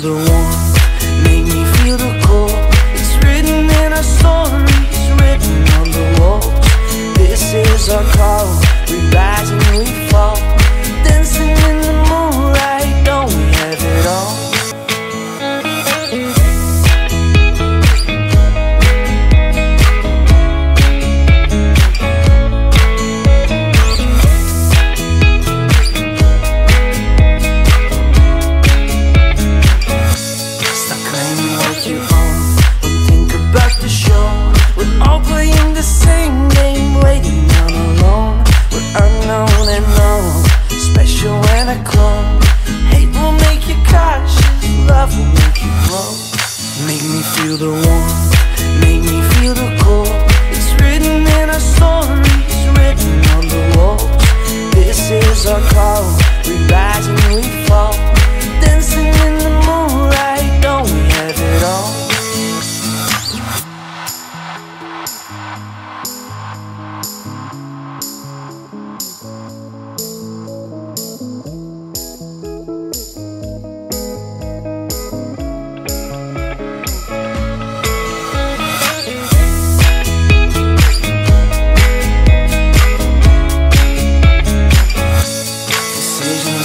Feel the warmth, make me feel the cold. It's written in our stories, written on the walls. This is our call, we rise and we fall. Same game, waiting on alone. We're unknown and known, special and a clone. Hate will make you cautious, love will make you grow. Make me feel the warmth, make me feel the cold. It's written in our stories, written on the walls. This is our call, we rise and we fall.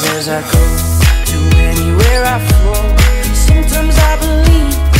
As I go to anywhere I flow. Sometimes I believe,